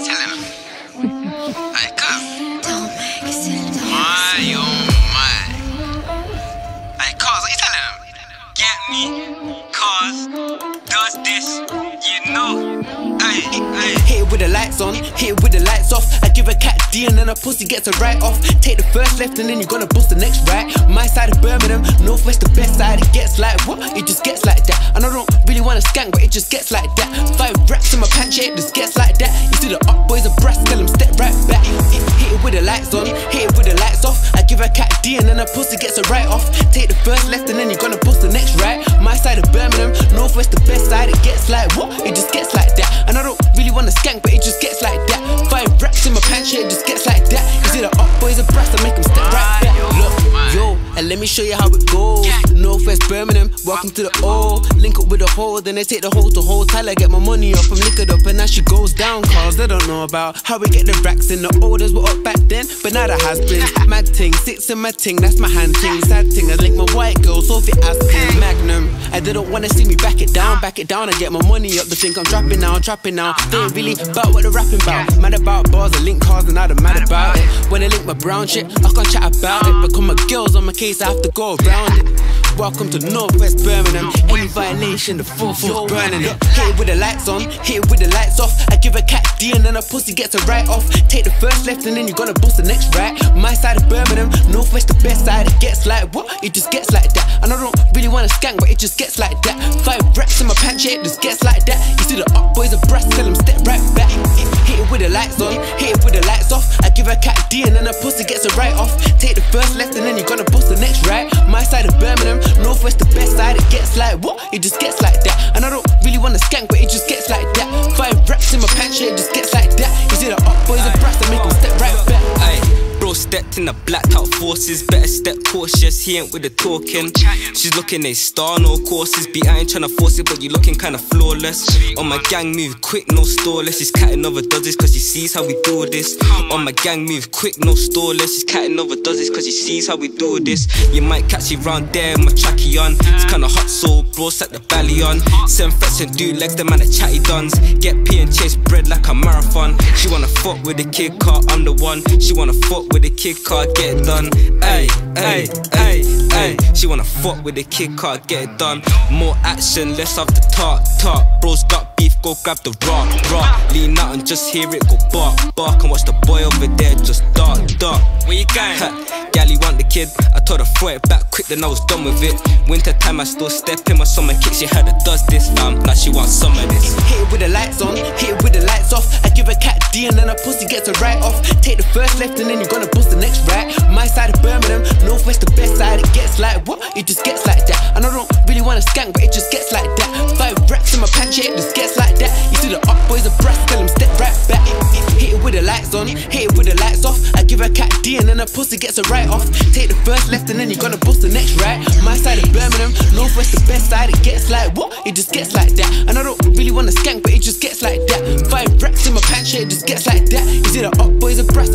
telling him? Hey, cuz. Don't make it. My, oh my. Hey, cuz, what you telling him? Get me, cuz, does this, you know. Hit it with the lights on, hit it with the lights off. I give a cat D and then a pussy gets a right off. Take the first left and then you're gonna bust the next right. My side of Birmingham, Northwest the best side. It gets like what? It just gets like that. And I don't really wanna skank, but it just gets like that. Five racks in my pants, yeah, it just gets like that. You see the up boys of brass, tell them step right back. Hit, hit it with the lights on, hit it with the lights off. I give a cat D and then a pussy gets a right off. Take the first left and then you're gonna bust the next right. My side of Birmingham, Northwest the best side. It gets like what? It just gets like that. You see the up boys of brass, I make them step right back. Look, yo, and let me show you how it goes. Northwest Birmingham, welcome to the O. Link up with the hole, then they take the hole to hotel. I get my money up, I'm liquored up, and now she goes down. Cause they don't know about how we get the racks in the orders were up back then, but now that has been. Mad ting, sits in my ting, that's my hand ting. Sad ting, I link my white girl, so if you ask me, Magnum. They don't wanna see me back it down, back it down, I get my money up. They think I'm trapping now, trapping now. They ain't really about what they're rapping about. Mad about bars, I link cars, and they're mad about it. When I link my brown shit, I can't chat about it. Because my girls on my case, I have to go around it. Welcome to Northwest Birmingham. Any violation, the full force burning it. Hit it with the lights on, hit it with the lights off. I give a cat D and then a pussy gets a right off. Take the first left and then you're gonna bust the next right. My side of Birmingham, Northwest the best side. It gets like what? It just gets like that. And I don't really wanna skank, but it just gets like that. Five racks in my pants, it just gets like that. You see the up boys of brass, tell them step right back. Hit it with the lights on, hit it with the lights off. I give a cat D and then a pussy gets a right off. Take the first left and then you're gonna bust the next right. My side of Northwest the best side. It gets like what? It just gets like that. And I don't really wanna skank, but it just gets like that. Five racks in my pants, yeah, it just gets like that. You see the up boys of brass, I make them step right stepped in the blacked out forces. Better step cautious, he ain't with the talking. She's looking a star, no courses. Be I ain't trying to force it, but you looking kinda flawless. On my gang move quick, no stalless. She's catting over dozens cause she sees how we do this. On my gang move quick, no stalless. She's catting over dozens cause she sees how we do this. You might catch it round there, my tracky on. It's kinda hot, so bro set the belly on. Send threats and do legs, the man a chatty duns. Get P and chase bread like a marathon. She wanna fuck with the kid Carz, I'm the one. She wanna fuck with the kid Carz, get it done. Ay, ay, ay, ay. She wanna fuck with the kid Carz, get it done. More action, less of the talk, talk. Bros got beef, go grab the rock, rock. Lean out and just hear it go bark, bark. And watch the boy over there just dart, dart. Where you going? Gally want the kid. I told her throw it back quick, then I was done with it. Winter time, I still step in my summer kicks. She had a Duzdis, fam. Now she wants some of this. Hit it with the lights on, hit it with the lights off. I give a cat D and then a pussy gets a right off. Take the first left and then you're gonna bust the next right. My side of Birmingham, Northwest the best side. It gets like what? It just gets like that. And I don't really wanna skank, but it just gets like a pussy gets a write off. Take the first left and then you're gonna bust the next right. My side of Birmingham, Northwest the best side. It gets like what? It just gets like that. And I don't really wanna skank, but it just gets like that. Five racks in my pants, yeah, it just gets like that. Is it a up boys a breast?